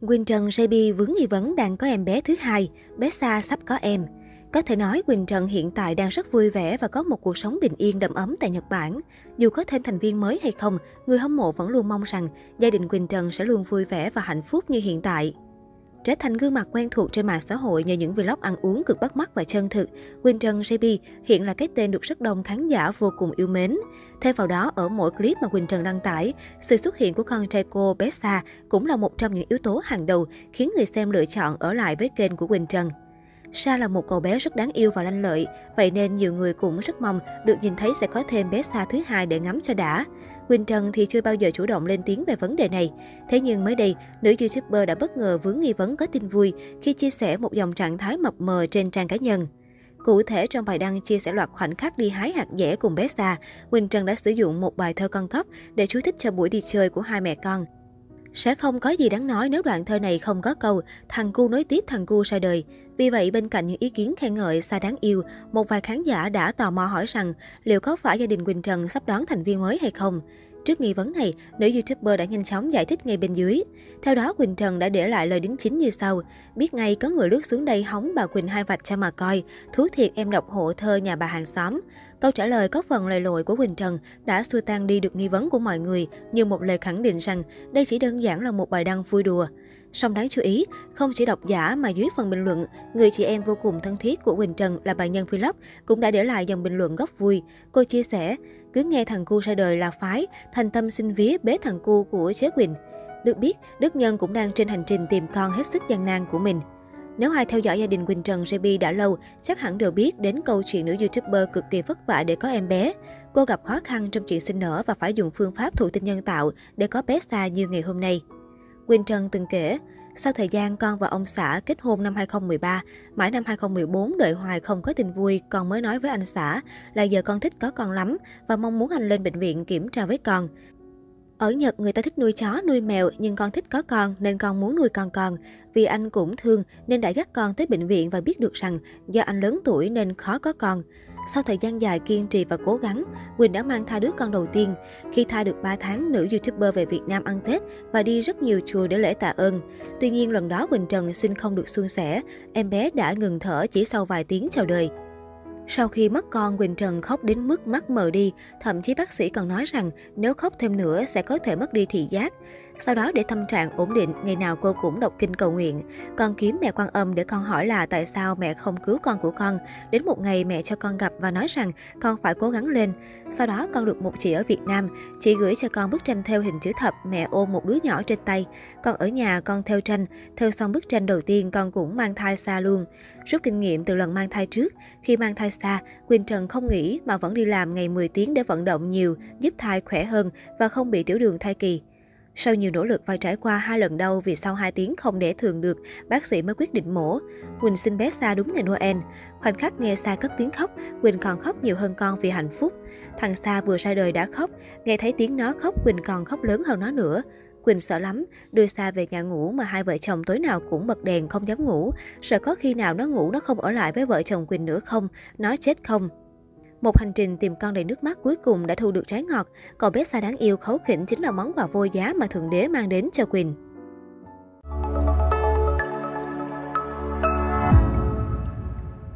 Quỳnh Trần JB vướng nghi vấn đang có em bé thứ hai, bé Sa sắp có em. Có thể nói Quỳnh Trần hiện tại đang rất vui vẻ và có một cuộc sống bình yên đầm ấm tại Nhật Bản. Dù có thêm thành viên mới hay không, người hâm mộ vẫn luôn mong rằng gia đình Quỳnh Trần sẽ luôn vui vẻ và hạnh phúc như hiện tại. Trở thành gương mặt quen thuộc trên mạng xã hội nhờ những vlog ăn uống cực bắt mắt và chân thực, Quỳnh Trần JB hiện là cái tên được rất đông khán giả vô cùng yêu mến. Thêm vào đó, ở mỗi clip mà Quỳnh Trần đăng tải, sự xuất hiện của con trai cô Bé Sa cũng là một trong những yếu tố hàng đầu khiến người xem lựa chọn ở lại với kênh của Quỳnh Trần. Sa là một cậu bé rất đáng yêu và lanh lợi, vậy nên nhiều người cũng rất mong được nhìn thấy sẽ có thêm bé Sa thứ hai để ngắm cho đã. Quỳnh Trần thì chưa bao giờ chủ động lên tiếng về vấn đề này. Thế nhưng mới đây, nữ YouTuber đã bất ngờ vướng nghi vấn có tin vui khi chia sẻ một dòng trạng thái mập mờ trên trang cá nhân. Cụ thể, trong bài đăng chia sẻ loạt khoảnh khắc đi hái hạt dẻ cùng bé Sa, Quỳnh Trần đã sử dụng một bài thơ con cấp để chú thích cho buổi đi chơi của hai mẹ con. Sẽ không có gì đáng nói nếu đoạn thơ này không có câu thằng cu nối tiếp thằng cu sai đời. Vì vậy, bên cạnh những ý kiến khen ngợi xa đáng yêu, một vài khán giả đã tò mò hỏi rằng liệu có phải gia đình Quỳnh Trần sắp đón thành viên mới hay không? Trước nghi vấn này, nữ YouTuber đã nhanh chóng giải thích ngay bên dưới. Theo đó, Quỳnh Trần đã để lại lời đính chính như sau. Biết ngay có người lướt xuống đây hóng bà Quỳnh hai vạch cho mà coi. Thú thiệt em đọc hộ thơ nhà bà hàng xóm. Câu trả lời có phần lời lội của Quỳnh Trần đã xua tan đi được nghi vấn của mọi người như một lời khẳng định rằng đây chỉ đơn giản là một bài đăng vui đùa. Song đáng chú ý, không chỉ độc giả mà dưới phần bình luận, người chị em vô cùng thân thiết của Quỳnh Trần là bà Nhân Vlog cũng đã để lại dòng bình luận góc vui. Cô chia sẻ, cứ nghe thằng cu ra đời là phái, thành tâm xin vía bế thằng cu của chế Quỳnh. Được biết, Đức Nhân cũng đang trên hành trình tìm con hết sức gian nan của mình. Nếu ai theo dõi gia đình Quỳnh Trần JB đã lâu, chắc hẳn đều biết đến câu chuyện nữ YouTuber cực kỳ vất vả để có em bé. Cô gặp khó khăn trong chuyện sinh nở và phải dùng phương pháp thụ tinh nhân tạo để có bé xa như ngày hôm nay. Quỳnh Trần từng kể, sau thời gian con và ông xã kết hôn năm 2013, mãi năm 2014 đợi hoài không có tin vui, con mới nói với anh xã là giờ con thích có con lắm và mong muốn anh lên bệnh viện kiểm tra với con. Ở Nhật người ta thích nuôi chó, nuôi mèo nhưng con thích có con nên con muốn nuôi con con. Vì anh cũng thương nên đã dắt con tới bệnh viện và biết được rằng do anh lớn tuổi nên khó có con. Sau thời gian dài kiên trì và cố gắng, Quỳnh đã mang thai đứa con đầu tiên. Khi thai được 3 tháng, nữ YouTuber về Việt Nam ăn Tết và đi rất nhiều chùa để lễ tạ ơn. Tuy nhiên, lần đó Quỳnh Trần xin không được suôn sẻ, em bé đã ngừng thở chỉ sau vài tiếng chào đời. Sau khi mất con, Quỳnh Trần khóc đến mức mắt mờ đi, thậm chí bác sĩ còn nói rằng nếu khóc thêm nữa sẽ có thể mất đi thị giác. Sau đó để tâm trạng ổn định, ngày nào cô cũng đọc kinh cầu nguyện. Con kiếm mẹ quan âm để con hỏi là tại sao mẹ không cứu con của con. Đến một ngày mẹ cho con gặp và nói rằng con phải cố gắng lên. Sau đó con được một chị ở Việt Nam, chị gửi cho con bức tranh theo hình chữ thập, mẹ ôm một đứa nhỏ trên tay. Con ở nhà con theo tranh, theo xong bức tranh đầu tiên con cũng mang thai xa luôn. Rút kinh nghiệm từ lần mang thai trước, khi mang thai xa, Quỳnh Trần không nghỉ mà vẫn đi làm ngày 10 tiếng để vận động nhiều, giúp thai khỏe hơn và không bị tiểu đường thai kỳ. Sau nhiều nỗ lực và trải qua hai lần đau vì sau 2 tiếng không đẻ thường được, bác sĩ mới quyết định mổ. Quỳnh sinh bé Sa đúng ngày Noel. Khoảnh khắc nghe Sa cất tiếng khóc, Quỳnh còn khóc nhiều hơn con vì hạnh phúc. Thằng Sa vừa ra đời đã khóc, nghe thấy tiếng nó khóc Quỳnh còn khóc lớn hơn nó nữa. Quỳnh sợ lắm, đưa Sa về nhà ngủ mà hai vợ chồng tối nào cũng bật đèn không dám ngủ. Sợ có khi nào nó ngủ nó không ở lại với vợ chồng Quỳnh nữa không, nó chết không. Một hành trình tìm con đầy nước mắt cuối cùng đã thu được trái ngọt. Cậu bé xa đáng yêu khấu khỉnh chính là món quà vô giá mà Thượng Đế mang đến cho Quỳnh.